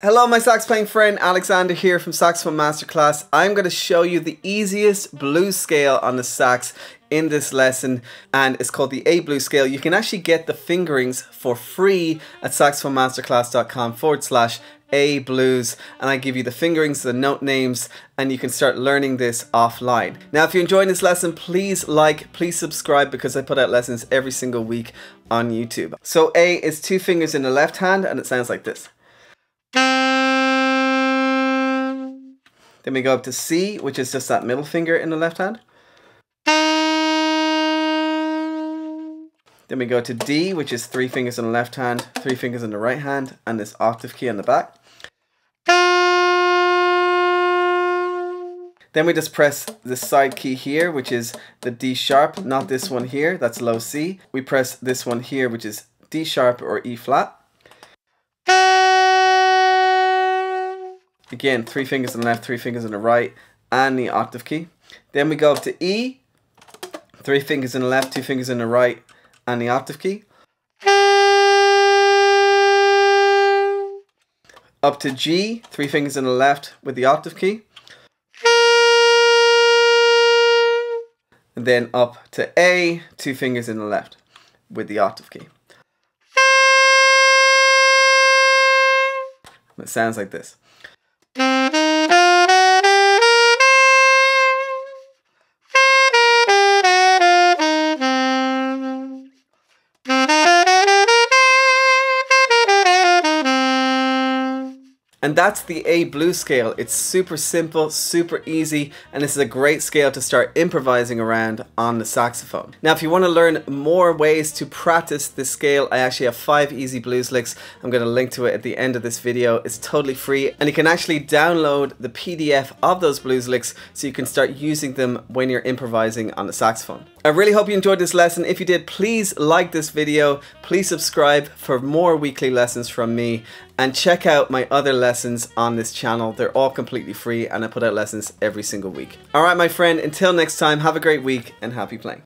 Hello my sax playing friend Alexander here from Saxophone Masterclass. I'm going to show you the easiest blues scale on the sax in this lesson and it's called the A blues scale. You can actually get the fingerings for free at saxophonemasterclass.com forward slash A blues and I give you the fingerings, the note names and you can start learning this offline. Now if you're enjoying this lesson please like, please subscribe because I put out lessons every single week on YouTube. So A is two fingers in the left hand and it sounds like this. Then we go up to C, which is just that middle finger in the left hand. Then we go to D, which is three fingers in the left hand, three fingers in the right hand, and this octave key on the back. Then we just press the side key here, which is the D sharp, not this one here, that's low C. We press this one here, which is D sharp or E flat. Again, three fingers on the left, three fingers on the right, and the octave key. Then we go up to E, three fingers in the left, two fingers in the right, and the octave key. Up to G, three fingers in the left with the octave key. And then up to A, two fingers in the left with the octave key. It sounds like this. And that's the A blues scale. It's super simple, super easy, and this is a great scale to start improvising around on the saxophone. Now, if you want to learn more ways to practice this scale, I actually have five easy blues licks. I'm going to link to it at the end of this video. It's totally free, and you can actually download the PDF of those blues licks so you can start using them when you're improvising on the saxophone. I really hope you enjoyed this lesson. If you did, please like this video, please subscribe for more weekly lessons from me, and check out my other lessons on this channel. They're all completely free and I put out lessons every single week. Alright my friend, until next time, have a great week and happy playing.